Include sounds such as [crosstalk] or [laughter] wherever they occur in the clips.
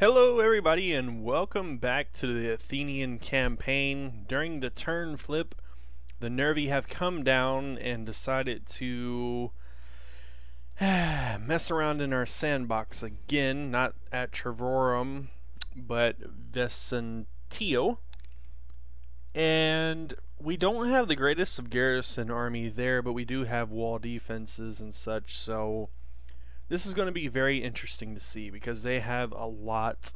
Hello everybody and welcome back to the Athenian campaign. During the turn flip, the Nervii have come down and decided to [sighs] mess around in our sandbox again, not at Trevorum, but Vesontio. And we don't have the greatest of garrison army there, but we do have wall defenses and such, so this is going to be very interesting to see because they have a lot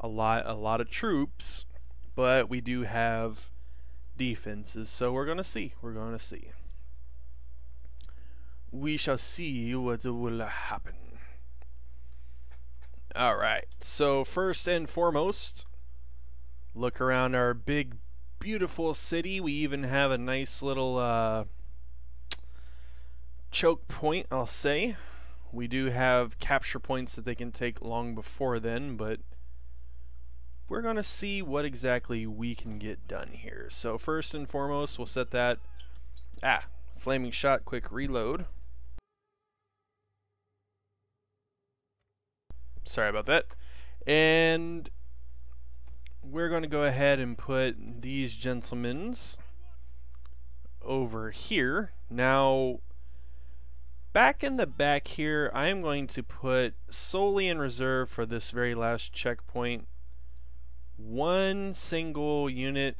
a lot a lot of troops but we do have defenses so we're going to see we're going to see. We shall see what will happen. Alright so first and foremost look around our big beautiful city. We even have a nice little uh, choke point I'll say we do have capture points that they can take long before then, but we're going to see what exactly we can get done here. So first and foremost, we'll set that... Ah, flaming shot, quick reload. Sorry about that. And we're going to go ahead and put these gentlemen's over here. Now, Back in the back here, I am going to put solely in reserve for this very last checkpoint one single unit,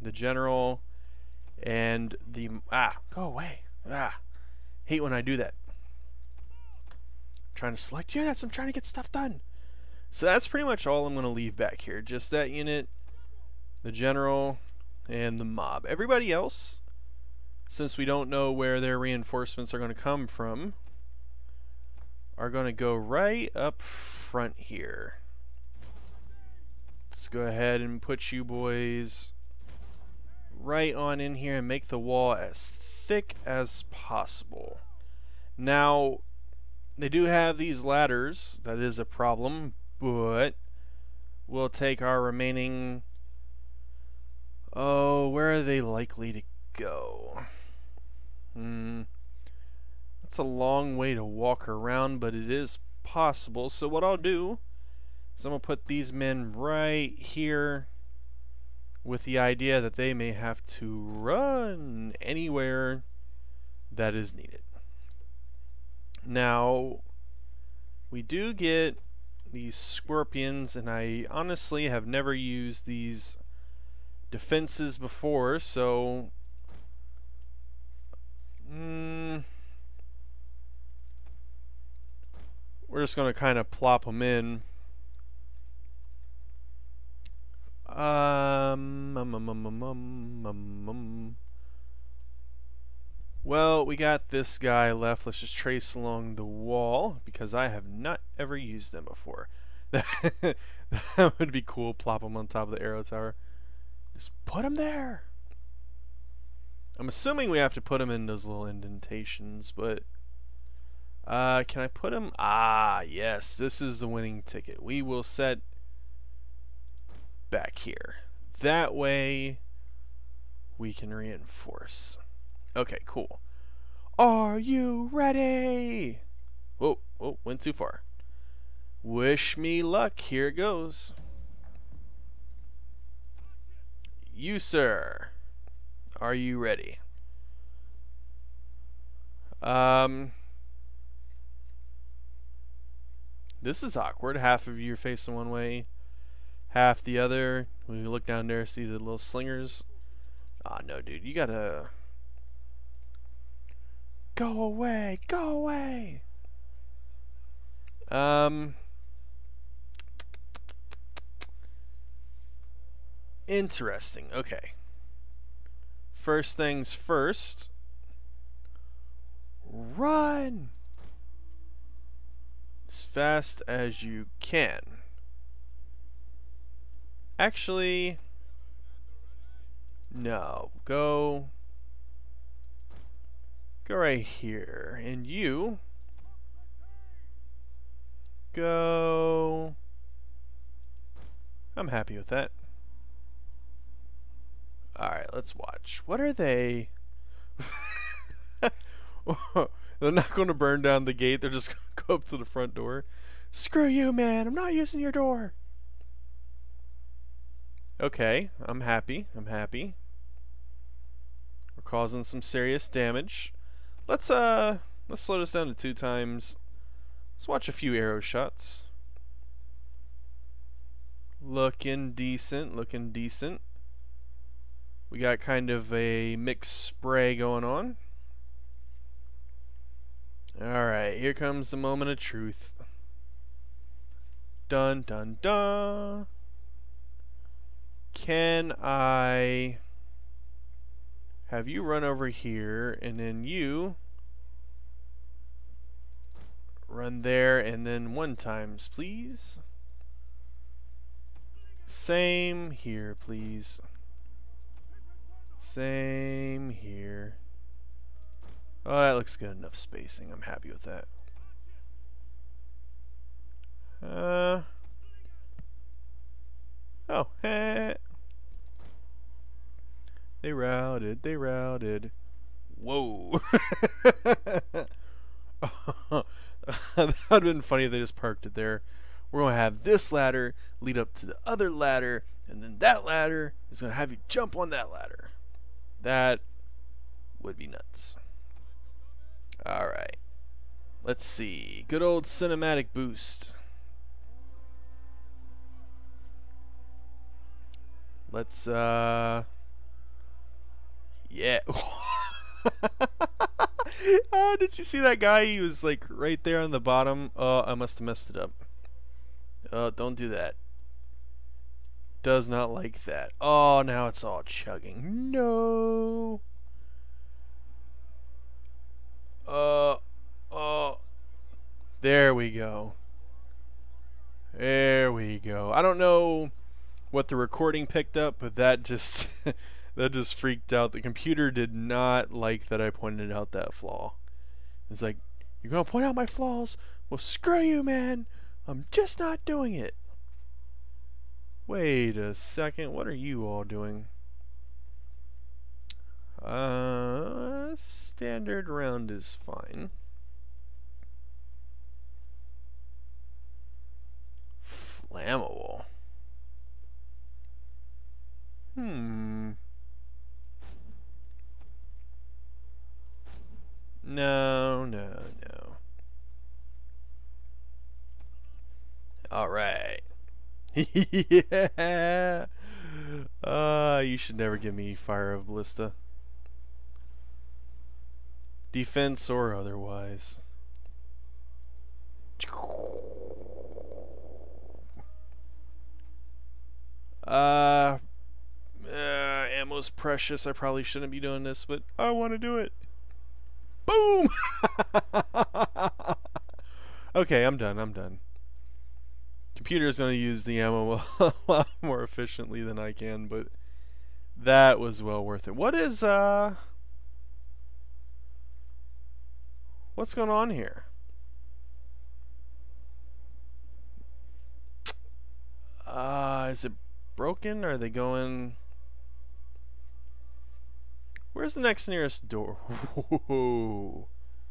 the general, and the ah go away ah hate when I do that. trying to select units. I'm trying to get stuff done. So that's pretty much all I'm going to leave back here. Just that unit, the general, and the mob. Everybody else since we don't know where their reinforcements are going to come from, are going to go right up front here. Let's go ahead and put you boys right on in here and make the wall as thick as possible. Now, they do have these ladders. That is a problem, but we'll take our remaining... Oh, where are they likely to go? Hmm. That's a long way to walk around, but it is possible. So what I'll do is I'm going to put these men right here with the idea that they may have to run anywhere that is needed. Now, we do get these scorpions, and I honestly have never used these defenses before, so Mm, we're just going to kind of plop them in. Um, um, um, well, we got this guy left. Let's just trace along the wall because I have not ever used them before. [laughs] that would be cool. Plop them on top of the arrow tower. Just put them there. I'm assuming we have to put them in those little indentations, but uh, can I put them? Ah, yes, this is the winning ticket. We will set back here. That way we can reinforce. Okay, cool. Are you ready? Whoa, whoa, went too far. Wish me luck. Here it goes. You, sir. Are you ready? Um, this is awkward. Half of you are facing one way, half the other. When you look down there, see the little slingers. Ah, oh, no, dude. You gotta... Go away! Go away! Um... Interesting. Okay. First things first. Run! As fast as you can. Actually, no. Go. Go right here. And you. Go. I'm happy with that. Alright, let's watch. What are they? [laughs] They're not going to burn down the gate. They're just [laughs] going to go up to the front door. Screw you, man. I'm not using your door. Okay, I'm happy. I'm happy. We're causing some serious damage. Let's uh let's slow this down to two times. Let's watch a few arrow shots. Looking decent, looking decent. We got kind of a mixed spray going on. Alright, here comes the moment of truth. Dun dun dun. Can I have you run over here and then you run there and then one times, please? Same here, please. Same here. Oh, that looks good enough spacing. I'm happy with that. Uh. Oh, heh. [laughs] They routed, they routed. Whoa. [laughs] that would have been funny if they just parked it there. We're going to have this ladder lead up to the other ladder, and then that ladder is going to have you jump on that ladder. That would be nuts. Alright. Let's see. Good old cinematic boost. Let's, uh... Yeah. oh, [laughs] did you see that guy? He was, like, right there on the bottom. Oh, I must have messed it up. Oh, don't do that. Does not like that. Oh, now it's all chugging. No. Uh, uh, there we go. There we go. I don't know what the recording picked up, but that just [laughs] that just freaked out. The computer did not like that I pointed out that flaw. It's like, you're gonna point out my flaws? Well, screw you, man. I'm just not doing it. Wait a second. What are you all doing? Uh, standard round is fine. Flammable. Hmm. No, no, no. All right. [laughs] yeah. Uh, you should never give me Fire of Ballista. Defense or otherwise. Uh, uh, ammo's precious. I probably shouldn't be doing this, but I want to do it. Boom! [laughs] okay, I'm done. I'm done. Computer's going to use the ammo a [laughs] lot more efficiently than I can, but that was well worth it. What is, uh... What's going on here? Uh, is it broken? Are they going... Where's the next nearest door? Whoa.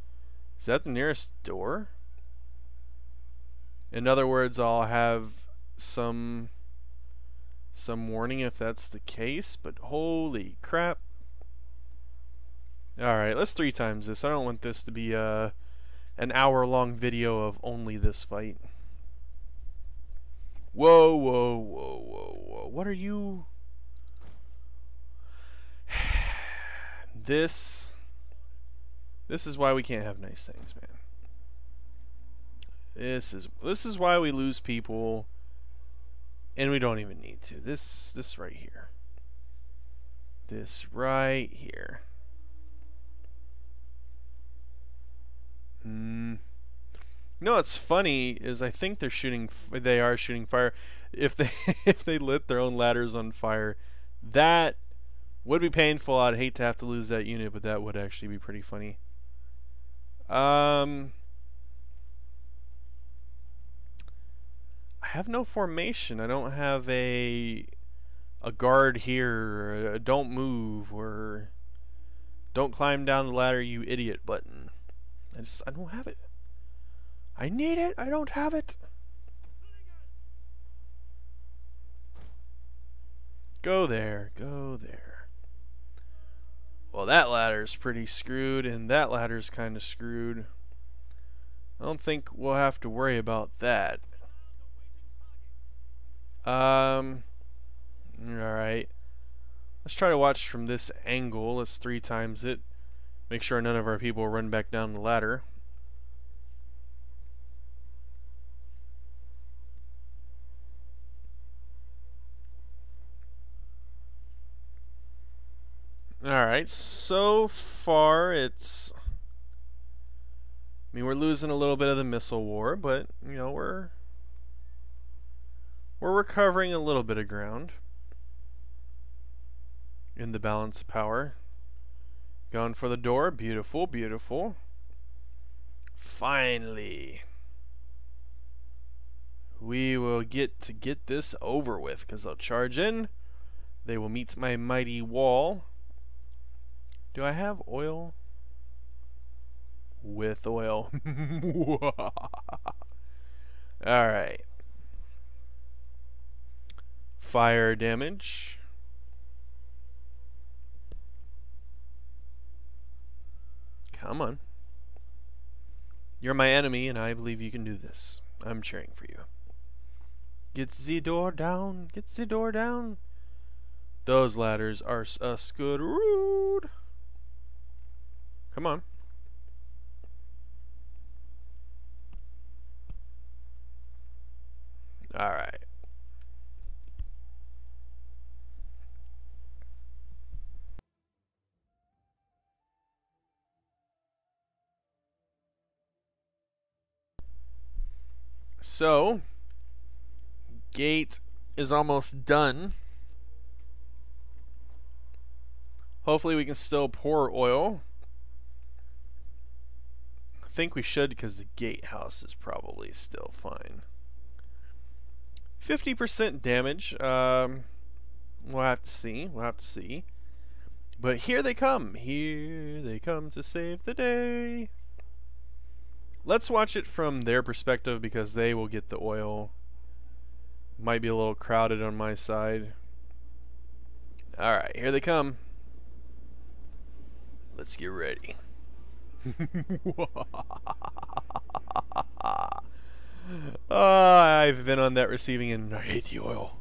[laughs] Is that the nearest door? In other words, I'll have some some warning if that's the case, but holy crap. Alright, let's three times this. I don't want this to be uh, an hour long video of only this fight. Whoa, whoa, whoa, whoa, whoa. What are you... [sighs] this... This is why we can't have nice things, man. This is this is why we lose people and we don't even need to. This this right here. This right here. Hmm. No, what's funny is I think they're shooting. they are shooting fire. If they [laughs] if they lit their own ladders on fire, that would be painful. I'd hate to have to lose that unit, but that would actually be pretty funny. Um. have no formation. I don't have a a guard here, don't move, or don't climb down the ladder, you idiot button. I just, I don't have it. I need it, I don't have it. Go there, go there. Well, that ladder's pretty screwed, and that ladder's kind of screwed. I don't think we'll have to worry about that. Um, alright. Let's try to watch from this angle. Let's three times it. Make sure none of our people run back down the ladder. Alright, so far it's... I mean, we're losing a little bit of the missile war, but, you know, we're... We're recovering a little bit of ground in the balance of power. Going for the door. Beautiful, beautiful. Finally. We will get to get this over with because they'll charge in. They will meet my mighty wall. Do I have oil? With oil. [laughs] Alright. Fire damage. Come on. You're my enemy, and I believe you can do this. I'm cheering for you. Get the door down. Get the door down. Those ladders are us good rude. Come on. So, gate is almost done. Hopefully we can still pour oil. I think we should because the gatehouse is probably still fine. 50% damage. Um, we'll have to see. We'll have to see. But here they come. Here they come to save the day. Let's watch it from their perspective because they will get the oil. Might be a little crowded on my side. Alright, here they come. Let's get ready. uh, [laughs] I've been on that receiving end. I hate the oil.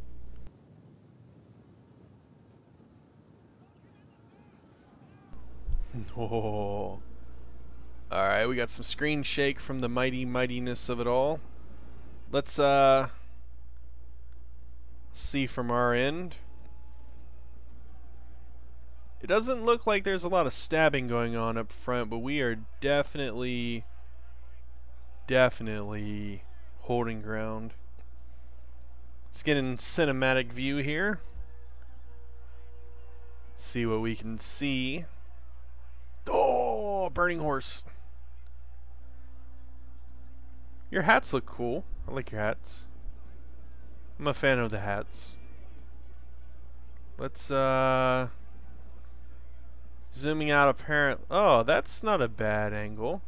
[laughs] Oh. Alright, we got some screen shake from the mighty mightiness of it all. Let's uh see from our end. It doesn't look like there's a lot of stabbing going on up front, but we are definitely definitely holding ground. Let's get in cinematic view here. See what we can see. Oh, burning horse. Your hats look cool. I like your hats. I'm a fan of the hats. Let's, uh... Zooming out apparent... Oh, that's not a bad angle.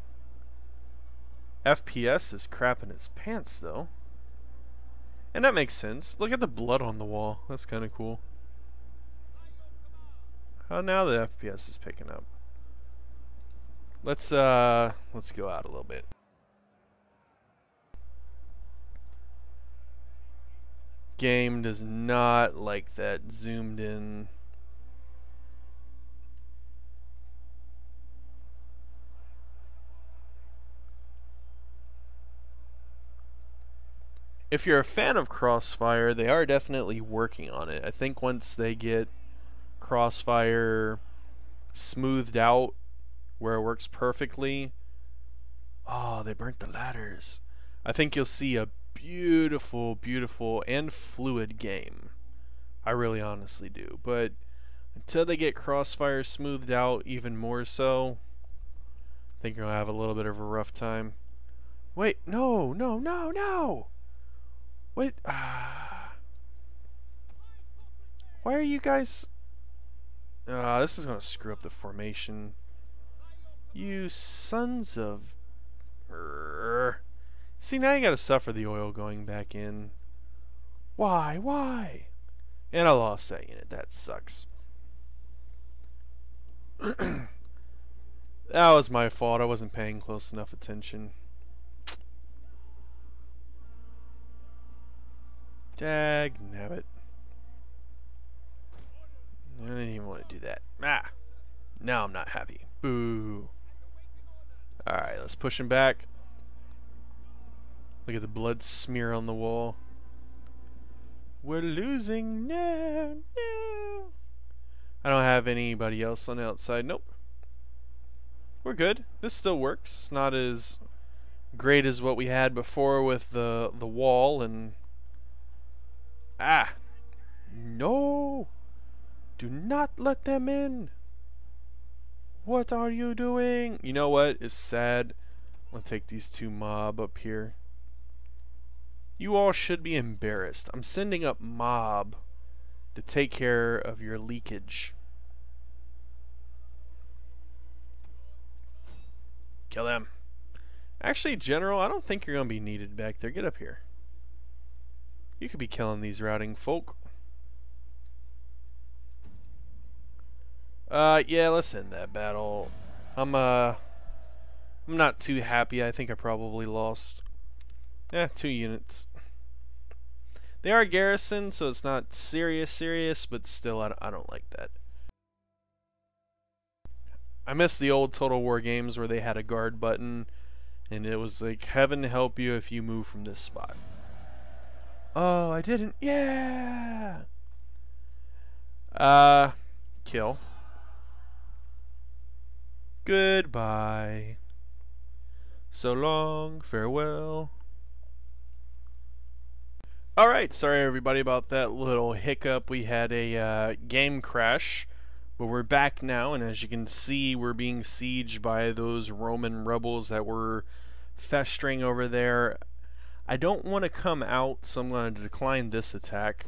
FPS is crapping his pants, though. And that makes sense. Look at the blood on the wall. That's kind of cool. Oh, now the FPS is picking up. Let's, uh... Let's go out a little bit. Game does not like that zoomed in. If you're a fan of Crossfire, they are definitely working on it. I think once they get Crossfire smoothed out where it works perfectly. Oh, they burnt the ladders. I think you'll see a beautiful, beautiful, and fluid game. I really honestly do. But until they get Crossfire smoothed out even more so, I think you'll have a little bit of a rough time. Wait, no, no, no, no! Wait, ah. [sighs] Why are you guys... Uh, this is going to screw up the formation. You sons of... Urgh. See, now you gotta suffer the oil going back in. Why? Why? And I lost that unit. That sucks. [clears throat] that was my fault. I wasn't paying close enough attention. Dag nabbit. I didn't even want to do that. Ah! Now I'm not happy. Boo. Alright, let's push him back. Look at the blood smear on the wall. We're losing. No, no. I don't have anybody else on the outside. Nope. We're good. This still works. It's not as great as what we had before with the the wall and ah no do not let them in what are you doing you know what is sad I'll take these two mob up here you all should be embarrassed. I'm sending up mob to take care of your leakage. Kill them. Actually, General, I don't think you're going to be needed back there. Get up here. You could be killing these routing folk. Uh, yeah, let's end that battle. I'm, uh, I'm not too happy. I think I probably lost. Yeah, two units. They are garrison, so it's not serious, serious, but still, I don't, I don't like that. I miss the old Total War games where they had a guard button, and it was like, heaven help you if you move from this spot. Oh, I didn't. Yeah! Uh, kill. Goodbye. So long, farewell. Alright, sorry everybody about that little hiccup. We had a uh, game crash, but we're back now, and as you can see, we're being sieged by those Roman rebels that were festering over there. I don't want to come out, so I'm going to decline this attack.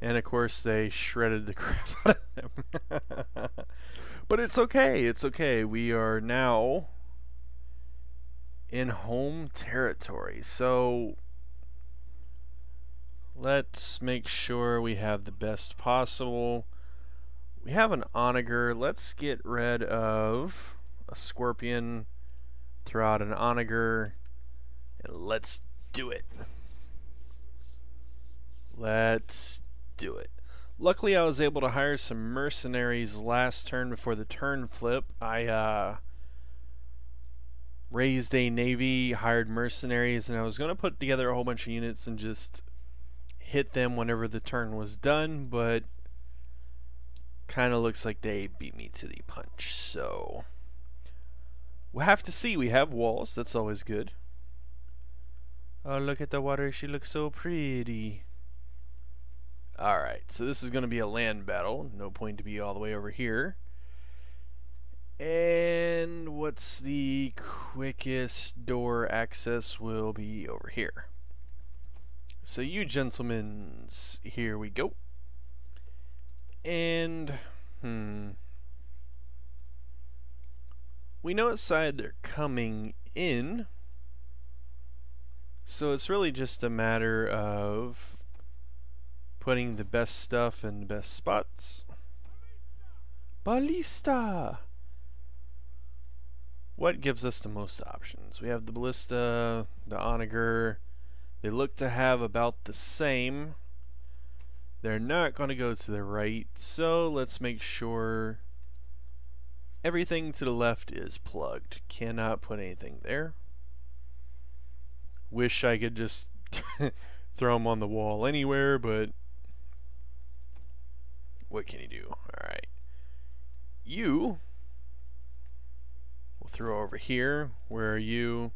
And of course, they shredded the [laughs] crap out of them. [laughs] but it's okay, it's okay. We are now in home territory, so Let's make sure we have the best possible. We have an onager. Let's get rid of a scorpion. Throw out an onager. And let's do it. Let's do it. Luckily, I was able to hire some mercenaries last turn before the turn flip. I uh, raised a navy, hired mercenaries, and I was going to put together a whole bunch of units and just hit them whenever the turn was done, but kind of looks like they beat me to the punch. So we'll have to see. We have walls. That's always good. Oh, look at the water. She looks so pretty. Alright, so this is going to be a land battle. No point to be all the way over here. And what's the quickest door access will be over here. So you gentlemen, here we go. And, hmm. We know what side they're coming in. So it's really just a matter of putting the best stuff in the best spots. Ballista! What gives us the most options? We have the Ballista, the Onager, they look to have about the same. They're not going to go to the right, so let's make sure everything to the left is plugged. Cannot put anything there. Wish I could just [laughs] throw them on the wall anywhere, but what can you do? Alright. You we'll throw over here. Where are you?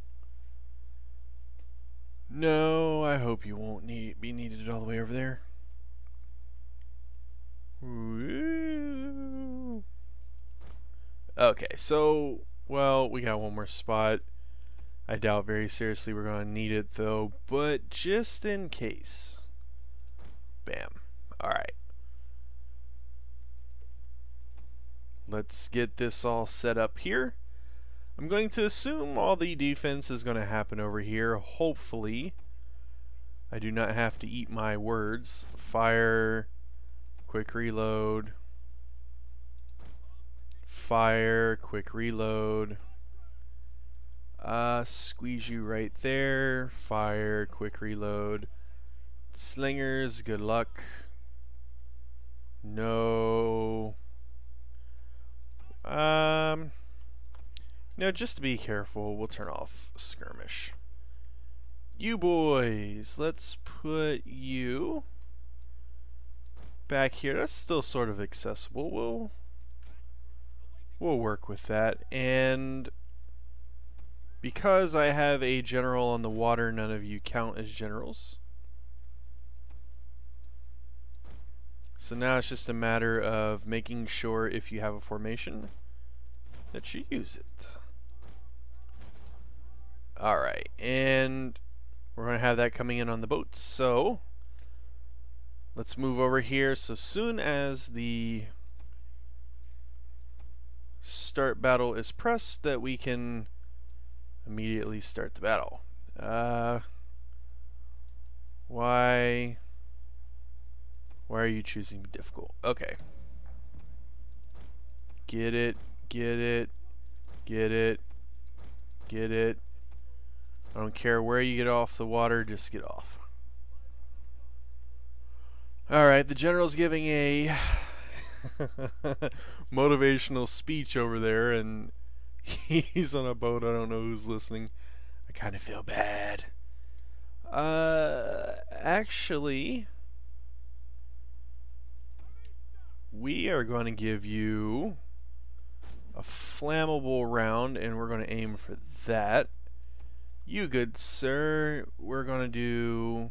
No, I hope you won't need be needed all the way over there. Okay, so, well, we got one more spot. I doubt very seriously we're going to need it, though, but just in case. Bam. Alright. Let's get this all set up here. I'm going to assume all the defense is going to happen over here, hopefully. I do not have to eat my words. Fire, quick reload. Fire, quick reload. Uh, squeeze you right there. Fire, quick reload. Slingers, good luck. No. Um, no, just to be careful, we'll turn off skirmish. You boys, let's put you back here. That's still sort of accessible. We'll we'll work with that. And because I have a general on the water, none of you count as generals. So now it's just a matter of making sure if you have a formation that you use it. Alright, and we're going to have that coming in on the boat. So let's move over here. So soon as the start battle is pressed, that we can immediately start the battle. Uh, why? Why are you choosing difficult? Okay. Get it, get it, get it, get it. I don't care where you get off the water, just get off. Alright, the general's giving a [laughs] motivational speech over there, and he's on a boat. I don't know who's listening. I kind of feel bad. Uh, actually, we are going to give you a flammable round, and we're going to aim for that. You good sir, we're going to do...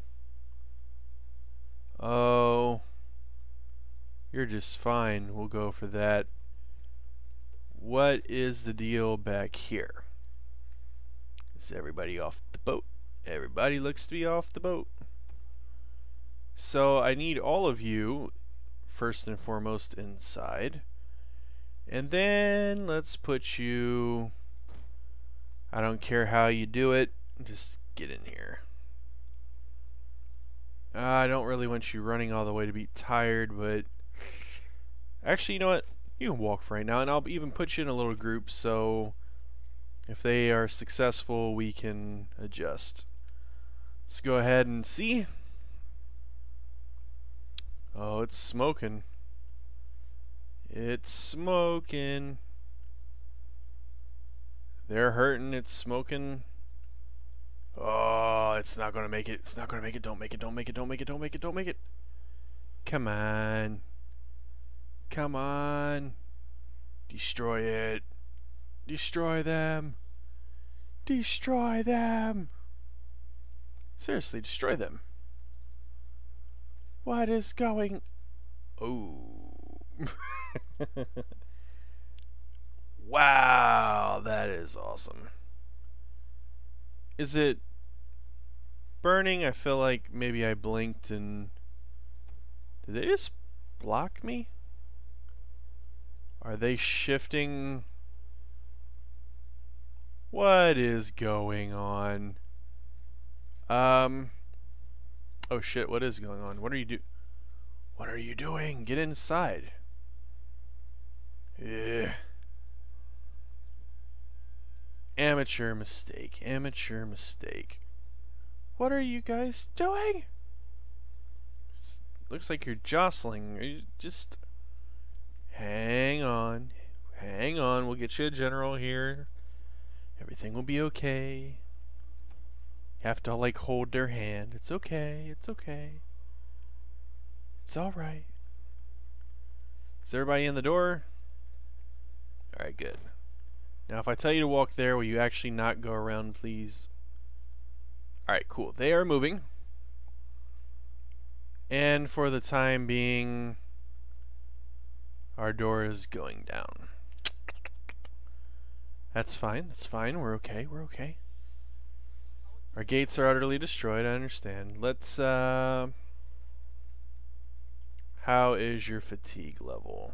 Oh, you're just fine. We'll go for that. What is the deal back here? Is everybody off the boat? Everybody looks to be off the boat. So I need all of you first and foremost inside. And then let's put you, I don't care how you do it, just get in here. Uh, I don't really want you running all the way to be tired, but actually, you know what? You can walk for right now, and I'll even put you in a little group so if they are successful, we can adjust. Let's go ahead and see. Oh, it's smoking. It's smoking. They're hurting. It's smoking. Oh, it's not to make it. It's not to make it. Don't make it. Don't make it. Don't make it. Don't make it. Don't make it. Come on. Come on. Destroy it. Destroy them. Destroy them. Seriously, destroy them. What is going... Oh. [laughs] wow, that is awesome. Is it burning? I feel like maybe I blinked and... Did they just block me? Are they shifting? What is going on? Um... Oh shit, what is going on? What are you do What are you doing? Get inside. Ugh. Amateur mistake. Amateur mistake. What are you guys doing? looks like you're jostling. You just hang on. Hang on. We'll get you a general here. Everything will be okay have to like hold their hand. It's okay. It's okay. It's all right. Is everybody in the door? All right, good. Now, if I tell you to walk there, will you actually not go around, please? All right, cool. They are moving. And for the time being, our door is going down. That's fine. That's fine. We're okay. We're okay. Our gates are utterly destroyed, I understand. Let's, uh... How is your fatigue level?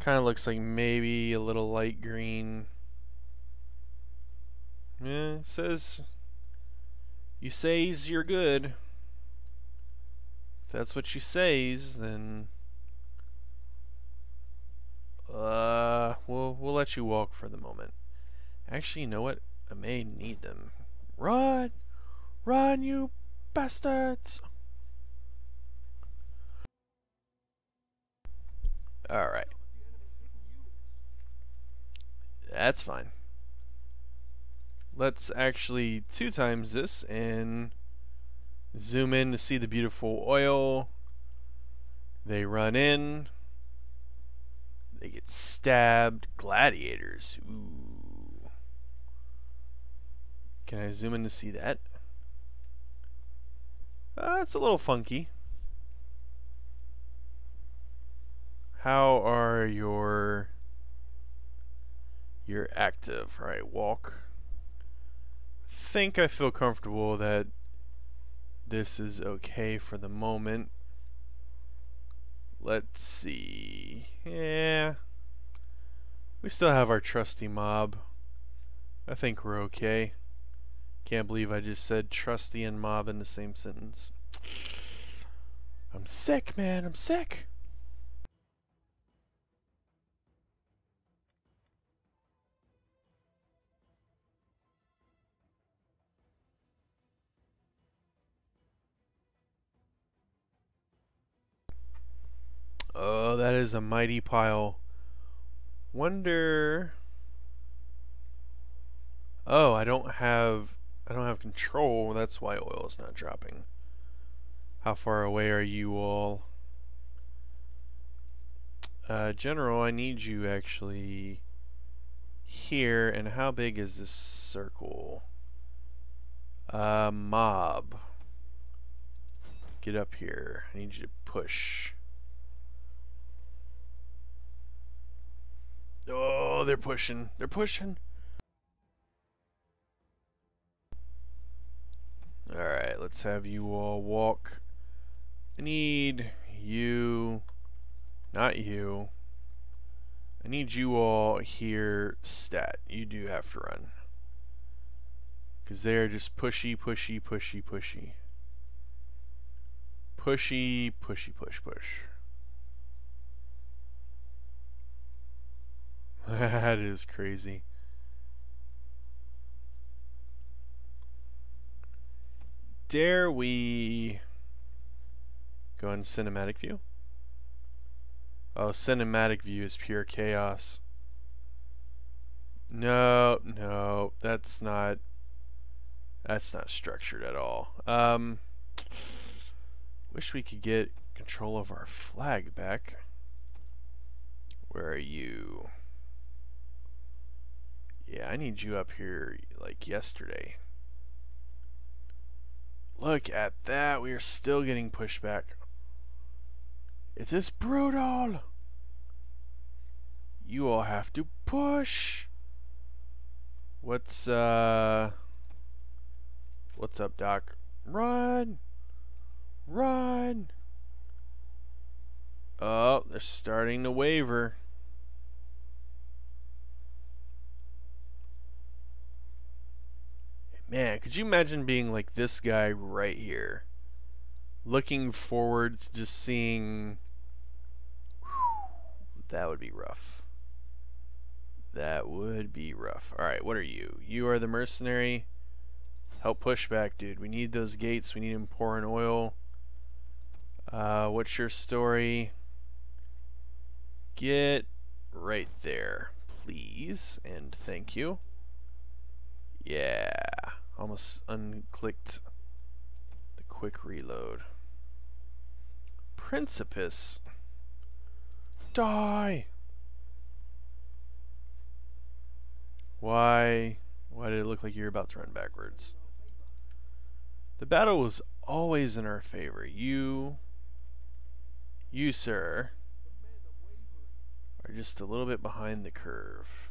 Kind of looks like maybe a little light green. Yeah, it says... You says you're good. If that's what you says, then uh, we'll we'll let you walk for the moment. Actually, you know what? I may need them. Run! Run, you bastards! Alright. That's fine. Let's actually two times this and zoom in to see the beautiful oil. They run in. They get stabbed. Gladiators. Ooh. Can I zoom in to see that? Uh, a little funky. How are your your active? All right, walk. Think I feel comfortable that this is okay for the moment. Let's see. Yeah. We still have our trusty mob. I think we're okay. Can't believe I just said trusty and mob in the same sentence. I'm sick, man. I'm sick. Oh, that is a mighty pile. Wonder... Oh, I don't have... I don't have control. That's why oil is not dropping. How far away are you all? Uh, General, I need you actually here. And how big is this circle? Uh, mob. Get up here. I need you to push. Oh, they're pushing. They're pushing. Alright, let's have you all walk. I need you, not you. I need you all here stat. You do have to run. Because they're just pushy, pushy, pushy, pushy. Pushy, pushy, push, push. That is crazy. Dare we go in cinematic view? Oh, cinematic view is pure chaos. No, no, that's not that's not structured at all. Um wish we could get control of our flag back. Where are you? Yeah, I need you up here like yesterday. Look at that. We are still getting pushed back. It is brutal. You all have to push. What's, uh... What's up, Doc? Run! Run! Oh, they're starting to waver. Man, could you imagine being like this guy right here? Looking forward to just seeing... that would be rough. That would be rough. Alright, what are you? You are the mercenary. Help push back, dude. We need those gates. We need him pouring oil. Uh, what's your story? Get right there, please. And thank you. Yeah. Almost unclicked the quick reload. Principus. Die! Why? Why did it look like you're about to run backwards? The battle was always in our favor. You, you, sir, are just a little bit behind the curve.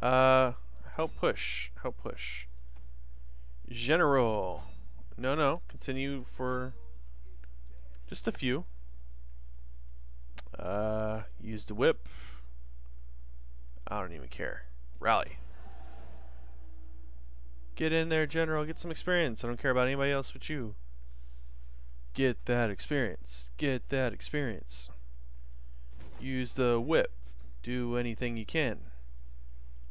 Uh, help push. Help push. General. No, no. Continue for just a few. Uh, use the whip. I don't even care. Rally. Get in there, General. Get some experience. I don't care about anybody else but you. Get that experience. Get that experience. Use the whip. Do anything you can.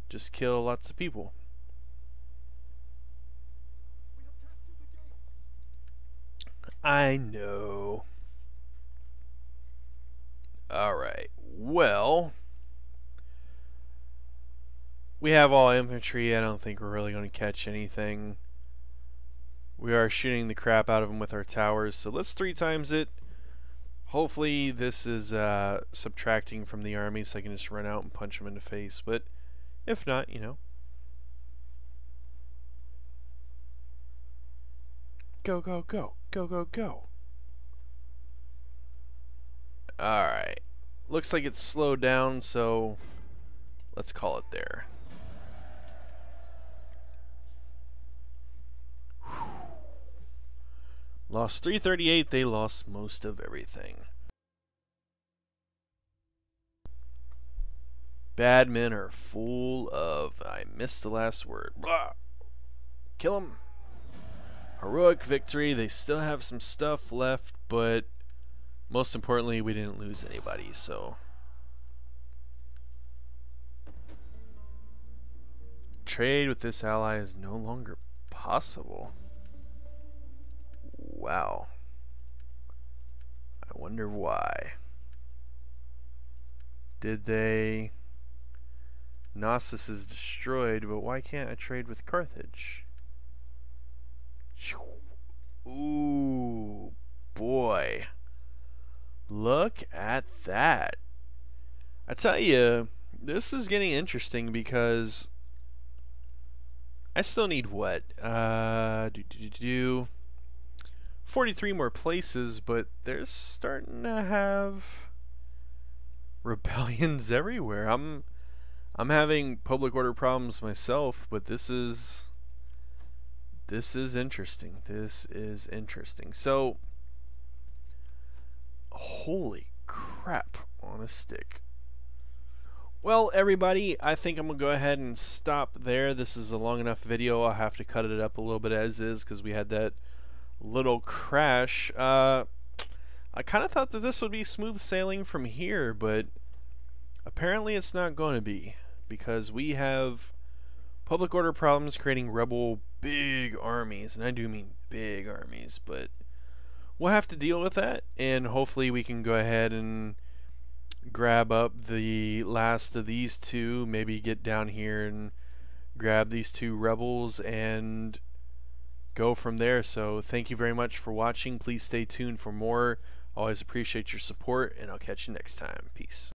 Just kill lots of people. I know. Alright. Well, we have all infantry. I don't think we're really going to catch anything. We are shooting the crap out of them with our towers, so let's three times it. Hopefully this is uh, subtracting from the army so I can just run out and punch them in the face, but if not, you know. Go, go, go. Go, go, go. Alright. Looks like it's slowed down, so let's call it there. Lost 338, they lost most of everything. Bad men are full of... I missed the last word. Blah. Kill them. Heroic victory. They still have some stuff left, but most importantly, we didn't lose anybody, so... Trade with this ally is no longer possible. Wow. I wonder why. Did they... Knossos is destroyed, but why can't I trade with Carthage? Ooh, boy. Look at that. I tell you, this is getting interesting because I still need what? Uh, do, do, do, do. 43 more places, but they're starting to have rebellions [laughs] everywhere. I'm I'm having public order problems myself, but this is this is interesting. This is interesting. So holy crap on a stick. Well, everybody, I think I'm going to go ahead and stop there. This is a long enough video. I'll have to cut it up a little bit as is because we had that little crash. Uh, I kind of thought that this would be smooth sailing from here, but apparently it's not going to be because we have public order problems creating rebel big armies, and I do mean big armies, but we'll have to deal with that, and hopefully we can go ahead and grab up the last of these two, maybe get down here and grab these two rebels and go from there. So thank you very much for watching. Please stay tuned for more. Always appreciate your support, and I'll catch you next time. Peace.